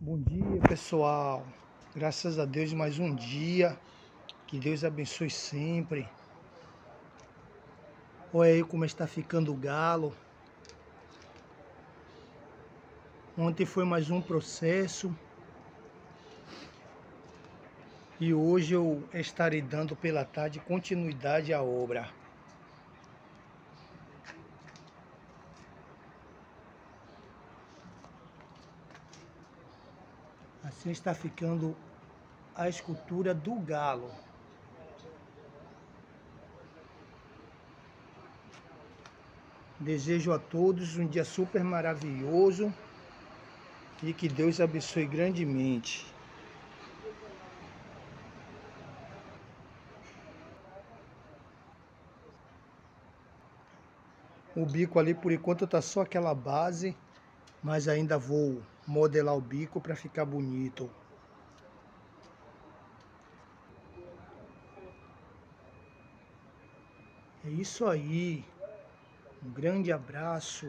Bom dia, pessoal. Graças a Deus, mais um dia. Que Deus abençoe sempre. Olha aí como está ficando o galo. Ontem foi mais um processo. E hoje eu estarei dando pela tarde continuidade à obra. Assim está ficando a escultura do galo. Desejo a todos um dia super maravilhoso e que Deus abençoe grandemente. O bico ali por enquanto está só aquela base, mas ainda vou modelar o bico para ficar bonito. É isso aí. Um grande abraço.